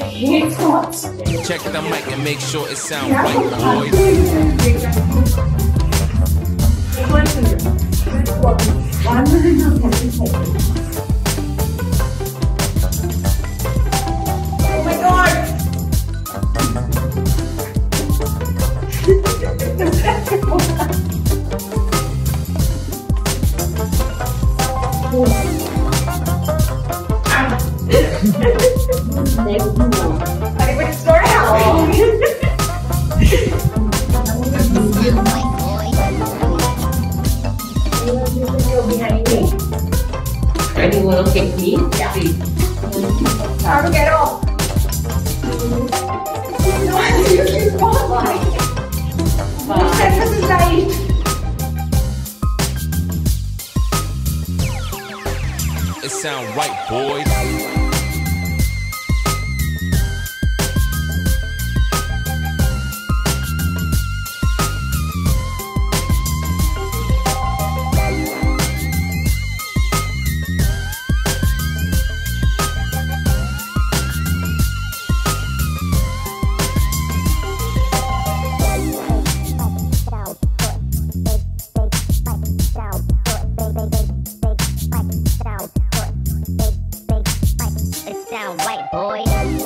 hot. Check the mic and make sure it sounds right, boys. One Oh my god! Ay, wait, sorry Ready, little technique? Yeah. See. How to get off? You keep. This is right. It sound right. sound white, boy.